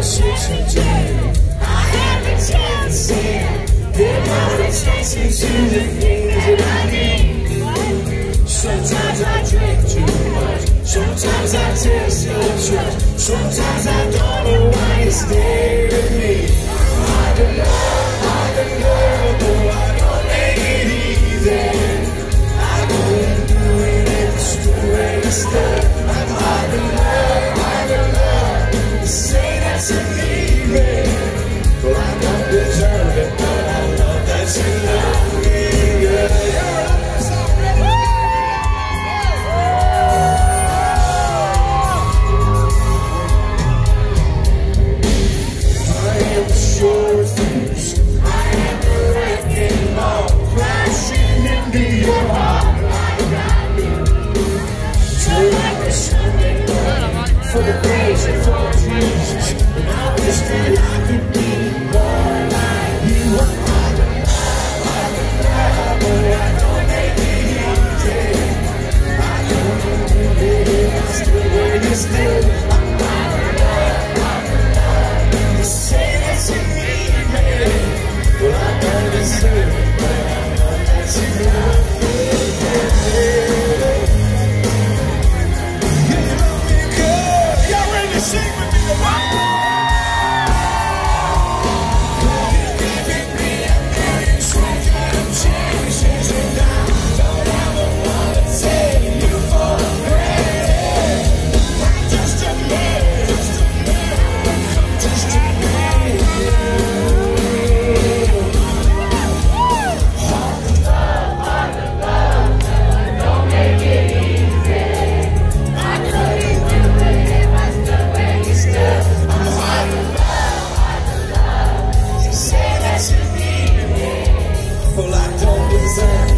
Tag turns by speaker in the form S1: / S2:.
S1: I have a chance the things that I need. Sometimes I drink too much. Sometimes I test your trust. Sometimes I don't know why you stay. for the page. desert.